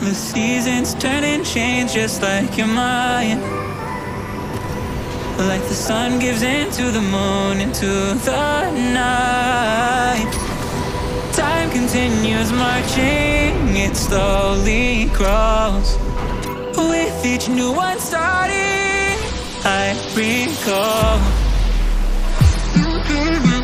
The seasons turn and change just like your mind. Like the sun gives into the moon, into the night. Time continues marching, it slowly grows. With each new one starting, I recall. You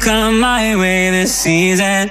come my way this season.